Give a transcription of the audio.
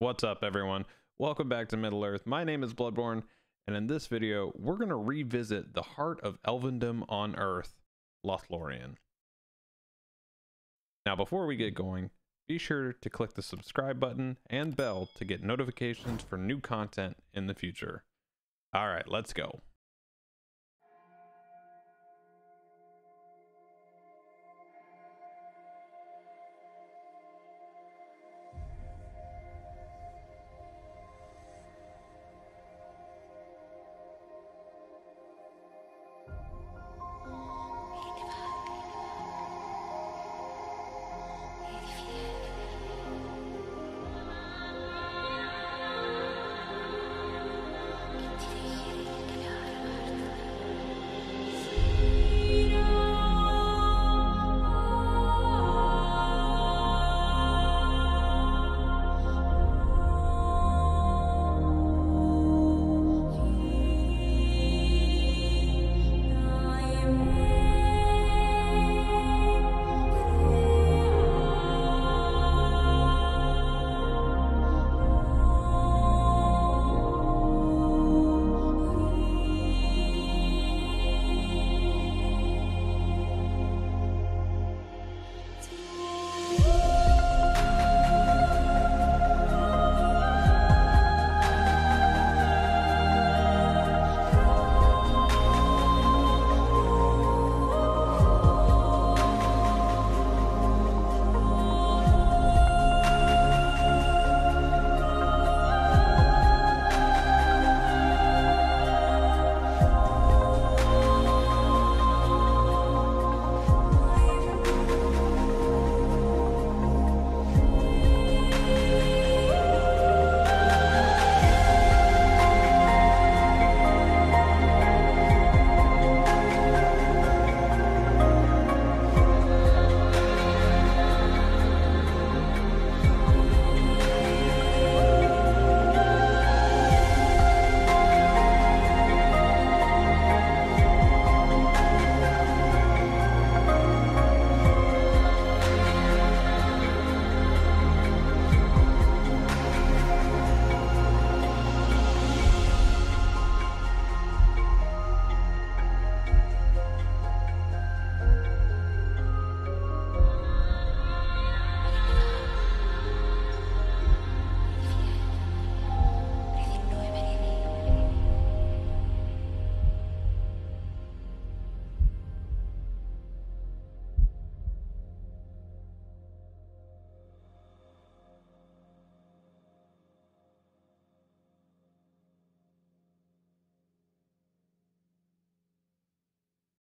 What's up everyone? Welcome back to Middle Earth. My name is Bludborn, and in this video, we're going to revisit the heart of Elvendom on Earth, Lothlorien. Now before we get going, be sure to click the subscribe button and bell to get notifications for new content in the future. Alright, let's go.